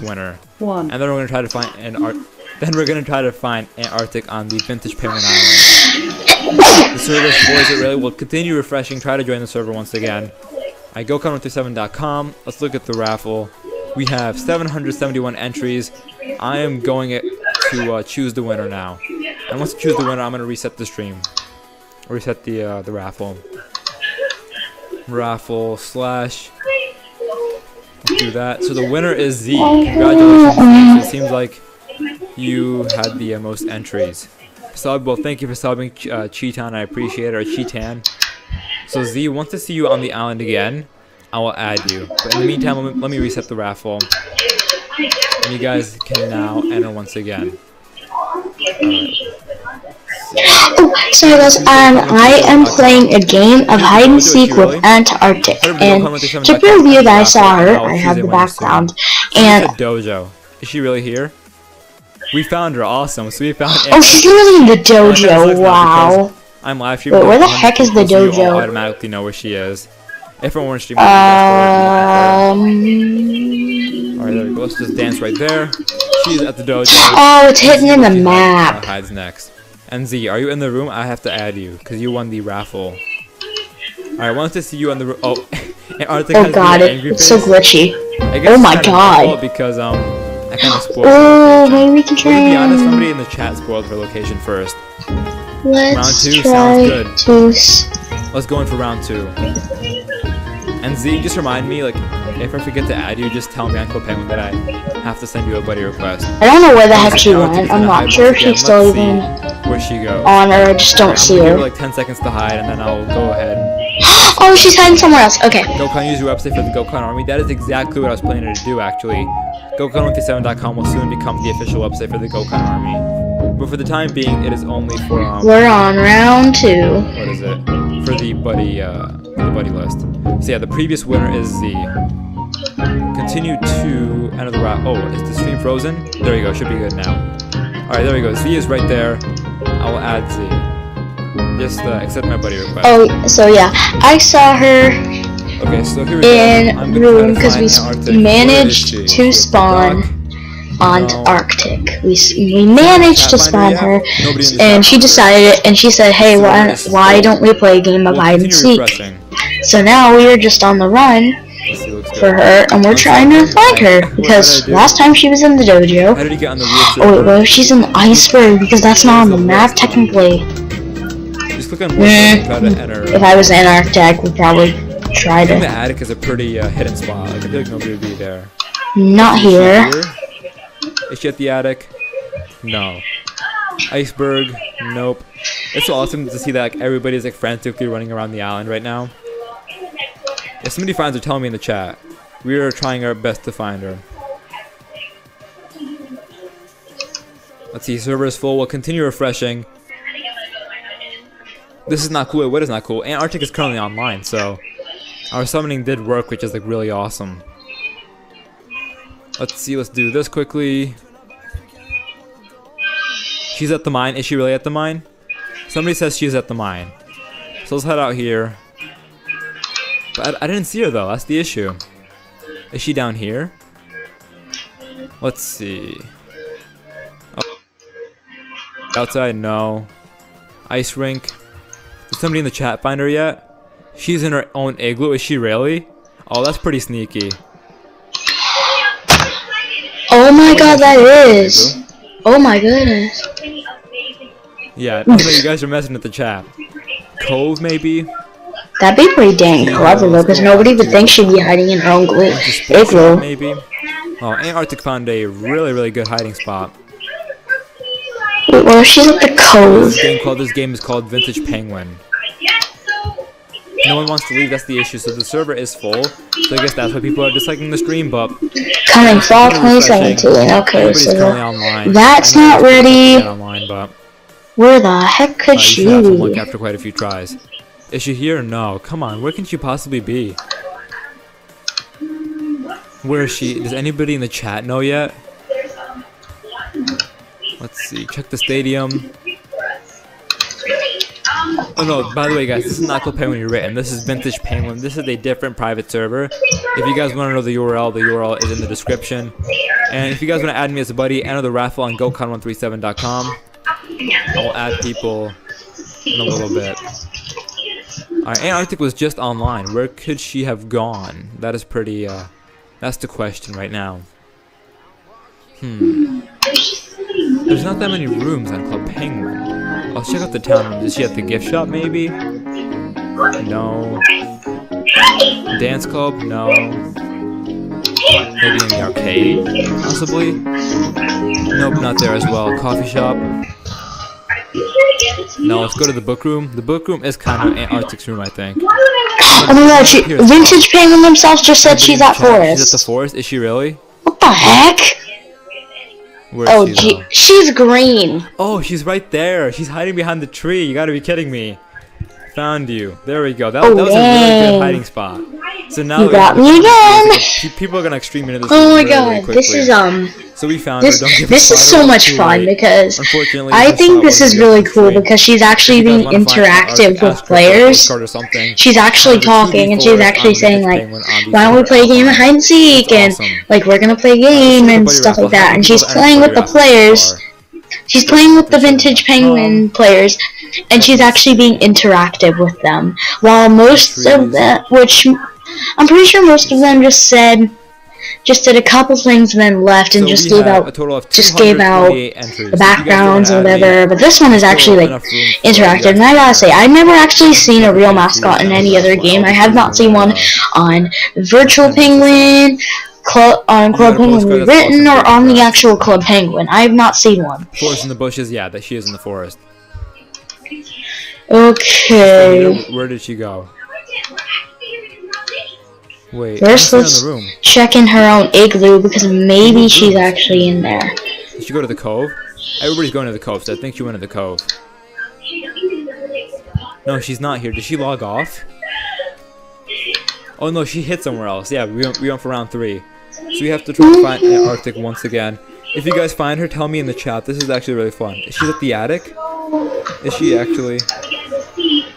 winner. One. And then we're gonna try to find an art. Then we're gonna try to find Aunt Arctic on the Vintage Penguin Island. The server is it really? We'll continue refreshing. Try to join the server once again. I go GoCon137.com. Let's look at the raffle. We have 771 entries. I am going it to uh, choose the winner now. And once I choose the winner, I'm gonna reset the stream. Reset the uh, the raffle. Raffle slash. Do that. So the winner is Z. Congratulations. It seems like you had the uh, most entries. Sub, well, thank you for subbing, uh, Cheetan. I appreciate it, or Cheetan. So Z, want to see you on the island again? I will add you. But in the meantime, let me, let me reset the raffle. And you guys can now enter once again. Oh, sorry guys, um, I am playing a game of hide and seek with Aunt Arctic, and to prove you that I saw her, I have the background, and Dojo. Is she really here? We found her. Awesome. So we found. oh, she's literally in the dojo. Wow. I'm live streaming. Wait, where the heck is the dojo? you all automatically know where she is. If I weren't streaming, Um. Alright, there we go. Let's just dance right there. She's at the dojo. Oh, it's hidden in the map. hides next. And Z, are you in the room? I have to add you because you won the raffle. Alright, I wanted to see you on the room. Oh, Oh god, it, it's so glitchy. I guess oh my God. Because um, I kind of spoiled. Oh, maybe we can location. Well, to be honest, somebody in the chat spoiled her location first. Let's Round two sounds good. to. Let's go in for round two. And Z, just remind me, like, if I forget to add you, just tell me on Penguin that I have to send you a buddy request. I don't know where the heck she went. I'm not sure if she's still even where she goes. on, or I just don't see her like 10 seconds to hide, and then I'll go ahead. Oh, she's hiding somewhere else. Okay. Use your website for the GoCon Army. That is exactly what I was planning to do, actually. GoCon137.com will soon become the official website for the GoCon Army. But for the time being, it is only for um, We're on round two. what is it? For the buddy, uh, the buddy list. So yeah, the previous winner is Z. Continue to enter the route. Oh, is the stream frozen? There you go. Should be good now. All right, there we go. Z is right there. I will add Z. Just uh, accept my buddy request. Oh, so yeah, I saw her Okay, so here we in try room because we s- Aunt Arctic. Where is managed to spawn on No. Arctic. We we managed to spawn her, yet? Nobody in the and she decided it, and she said, "Hey, why why don't we play a game of hide and seek?" So now we are just on the run for her, and we're trying to find her because last time she was in the How dojo. did he get on the real Oh wait, well, she's in the iceberg because that's not on the map technically. Just click on one Nah. and try to enter. If I was in Arctic, we'd probably try think the attic is a pretty uh, hidden spot. Like, I feel like nobody would be there. Not here. Is she at the attic? No. Iceberg? Nope. It's so awesome to see that like everybody's like frantically running around the island right now. If somebody finds her, tell me in the chat. We are trying our best to find her. Let's see, server is full. We'll continue refreshing. This is not cool. What is not cool? Aunt Arctic is currently online, so our summoning did work, which is like really awesome. Let's see, let's do this quickly. She's at the mine. Is she really at the mine? Somebody says she's at the mine. So let's head out here. I, I didn't see her though, that's the issue. Is she down here? Let's see. Oh. Outside, no. Ice rink. Did somebody in the chat find her yet? She's in her own igloo, is she really? Oh, that's pretty sneaky. Oh my god, that is. Oh my goodness. Yeah, I know you guys are messing with the chat. Cove, maybe? That'd be pretty dang clever though, because nobody would think she'd be hiding in her own glu- Spaceship, igloo. maybe? Oh, Aunt Arctic found a really, really good hiding spot. Wait, well, she's at the cove. This game called this game is called Vintage Penguin. No one wants to leave, that's the issue. So the server is full. So I guess that's why people are disliking the stream, but Coming fall Really 2017. Okay, so online. that's not it's difficult to ready. Online, but where the heck uh, could you she should have some luck be? after quite a few tries. Is she here? No. Come on, where can she possibly be? Where is she? Does anybody in the chat know yet? Let's see. Check the stadium. Oh no, by the way guys, this is not called Penguin Rewritten. This is Vintage Penguin. This is a different private server. If you guys want to know the URL, the URL is in the description. And if you guys want to add me as a buddy, enter the raffle on gocon137.com. I will add people in a little bit. Antarctic was just online. Where could she have gone? That is pretty, uh, that's the question right now. Hmm. There's not that many rooms on Club Penguin. I'll check out the town room. Is she at the gift shop, maybe? No. Dance club? No. Maybe in the arcade? Possibly? Nope, not there as well. Coffee shop? No, let's go to the book room. The book room is kind of Aunt Arctic's room, I think. Oh my god, she, Vintage Penguin themselves just said she's at Forest. She's at the Forest? Is she really? What the heck? Where oh, she, gee, she's green. Oh, she's right there. She's hiding behind the tree. You gotta be kidding me. Found you. There we go. That, oh, that was a really good hiding spot. So now you got me again. People are gonna extreme into this. Oh my really, god, really this is um. So we found this. this is so much fun because I think this is really cool because she's actually being interactive with players. She's actually talking and she's actually saying like, "Why don't we play a game of hide and seek?" and like we're gonna play a game and stuff like that. And she's playing with the players. She's playing with the vintage penguin players, and she's actually being interactive with them. While most of them, which I'm pretty sure most of them just said, just did a couple things and then left and so just gave out, just gave out the backgrounds or whatever. But this one is actually like interactive, and I gotta say, I've never actually seen a real mascot in any other game. I have not seen one on Virtual Penguin, Club on Club Penguin Rewritten, or on the actual Club Penguin. I have not seen one. Forest in the bushes, yeah, that she is in the forest. Okay. Where did she go? Wait, first let's check in her own igloo because maybe she's actually in there. Did she go to the cove? Everybody's going to the cove, so I think she went to the cove. No, she's not here. Did she log off? Oh no, she hit somewhere else. Yeah, we went, we went for round three. So we have to try to find mm-hmm. Aunt Arctic once again. If you guys find her, tell me in the chat. This is actually really fun. Is she at the attic? Is she actually?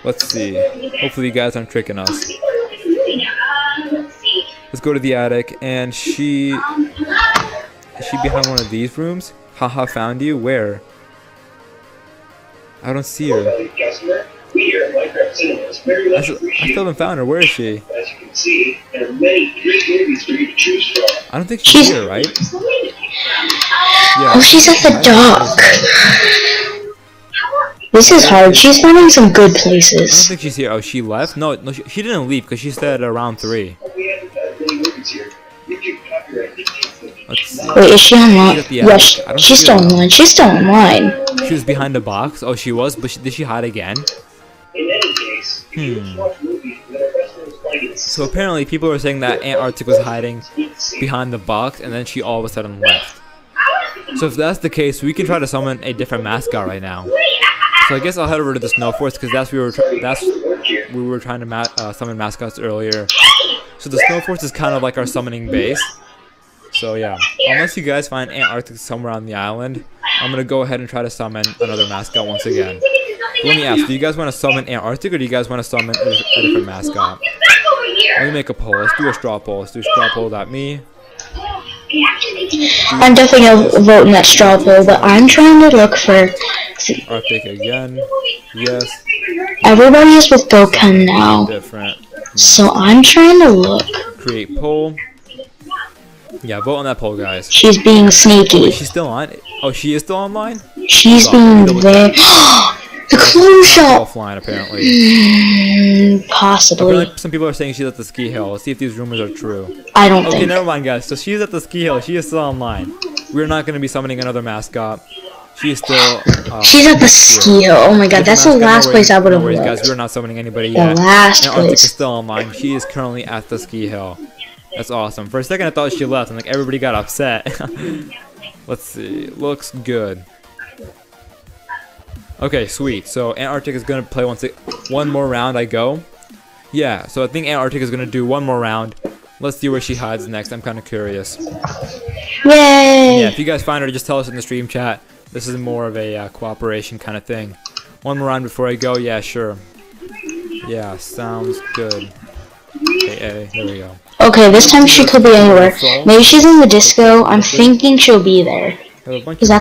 Let's see. Hopefully you guys aren't tricking us. Let's go to the attic, and she... Is she behind one of these rooms? Haha, found you? Where? I don't see her. I still, I still haven't found her. Where is she? I don't think she's here, right? Yeah. Oh, she's at the dock. This is hard. She's finding some good places. I don't think she's here. Oh, she left? No, no, she, she didn't leave because she said around three. Wait, is she online? Yeah, she, she's still online. She's still online. She was behind the box. Oh, she was, but she, did she hide again? Hmm. So apparently, people are saying that Aunt Arctic was hiding behind the box, and then she all of a sudden left. So if that's the case, we can try to summon a different mascot right now. So I guess I'll head over to the Snow Forest because that's we were that's we were trying to ma uh, summon mascots earlier. So the Snow Forest is kind of like our summoning base. So yeah, unless you guys find Aunt Arctic somewhere on the island, I'm gonna go ahead and try to summon another mascot once again. But let me ask, do you guys want to summon Aunt Arctic or do you guys want to summon a different mascot? Let me make a poll. Let's do a straw poll. Let's do a straw me. I'm definitely voting that straw poll, but I'm trying to look for. Arctic again. Yes. Everybody is with Gokun now. Different. So I'm trying to look. Create poll. Yeah, vote on that poll, guys. She's being sneaky. Wait, she's still on. Oh, she is still online. She's being there. the close shop. Offline, apparently. Mm, possibly. Like some people are saying she's at the ski hill. Let's see if these rumors are true. I don't okay, think. Okay, never mind, guys. So she's at the ski hill. She is still online. We're not going to be summoning another mascot. She is still. Uh, She's at the ski hill. Oh my god, that's the last place I would have no guys. We're not summoning anybody the yet. The last and place. is still online. She is currently at the ski hill. That's awesome. For a second, I thought she left, and like everybody got upset. Let's see. Looks good. Okay, sweet. So Aunt Arctic is gonna play once one more round. I go. Yeah. So I think Aunt Arctic is gonna do one more round. Let's see where she hides next. I'm kind of curious. Yay! Yeah. If you guys find her, just tell us in the stream chat. This is more of a uh, cooperation kind of thing. One more round before I go. Yeah, sure. Yeah, sounds good. AA, there we go. Okay, this time she could be anywhere. Maybe she's in the disco. I'm thinking she'll be there. Because that's